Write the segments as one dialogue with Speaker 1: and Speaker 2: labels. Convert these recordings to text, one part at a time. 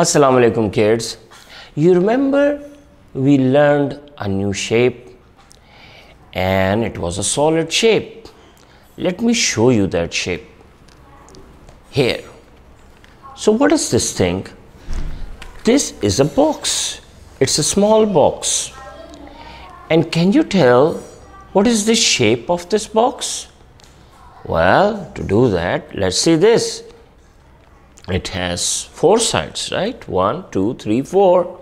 Speaker 1: Assalamu alaikum kids. You remember we learned a new shape and it was a solid shape. Let me show you that shape here. So what is this thing? This is a box. It's a small box. And can you tell what is the shape of this box? Well, to do that, let's see this. It has four sides, right? One, two, three, four.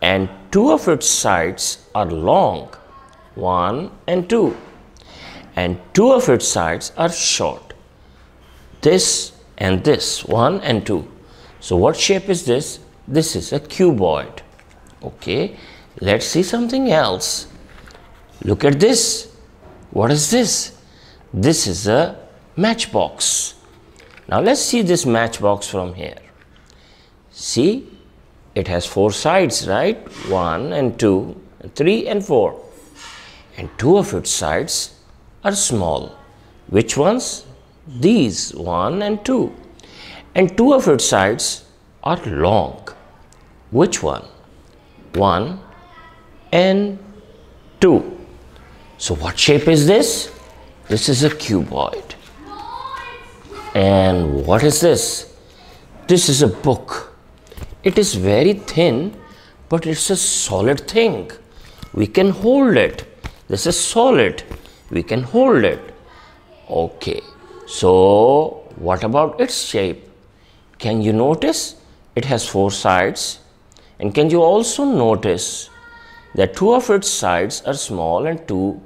Speaker 1: And two of its sides are long, one and two. And two of its sides are short, this and this, one and two. So, what shape is this? This is a cuboid. Okay, let's see something else. Look at this. What is this? This is a matchbox. Now let's see this matchbox from here. See, it has four sides, right? One and two, and three and four. And two of its sides are small. Which ones? These, one and two. And two of its sides are long. Which one? One and two. So what shape is this? This is a cuboid. And what is this? This is a book. It is very thin, but it's a solid thing. We can hold it. This is solid. We can hold it. Okay. So, what about its shape? Can you notice? It has four sides. And can you also notice that two of its sides are small and two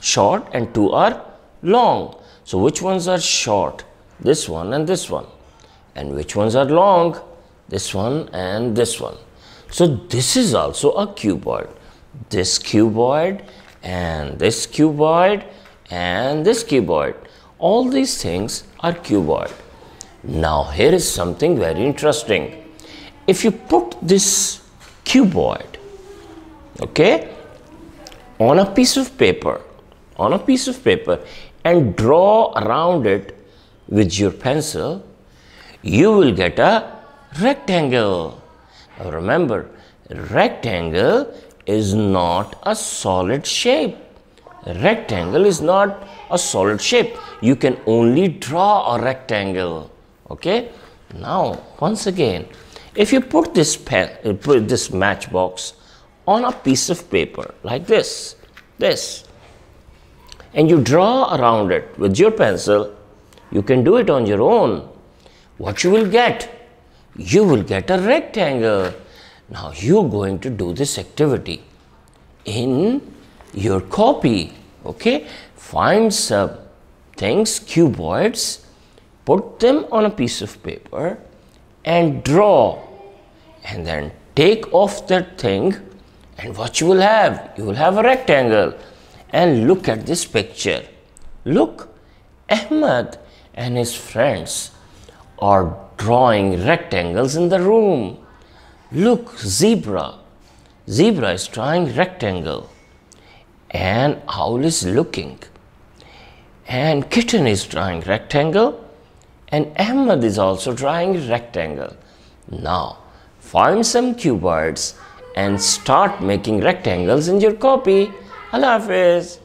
Speaker 1: short and two are long. So, which ones are short? This one and this one. And which ones are long? This one and this one. So this is also a cuboid. This cuboid and this cuboid and this cuboid. All these things are cuboid. Now here is something very interesting. If you put this cuboid okay on a piece of paper on a piece of paper and draw around it with your pencil, you will get a rectangle. Remember, rectangle is not a solid shape. Rectangle is not a solid shape. You can only draw a rectangle. Okay? Now, once again, if you put this pen, uh, put this matchbox on a piece of paper like this, this, and you draw around it with your pencil, you can do it on your own. What you will get? You will get a rectangle. Now you're going to do this activity in your copy. Okay? Find some things, cuboids, put them on a piece of paper and draw. And then take off that thing and what you will have? You will have a rectangle. And look at this picture. Look, Ahmed and his friends are drawing rectangles in the room. Look, zebra. Zebra is drawing rectangle. And owl is looking. And kitten is drawing rectangle. And Ahmed is also drawing rectangle. Now, find some cuboids and start making rectangles in your copy. Allah Hafiz.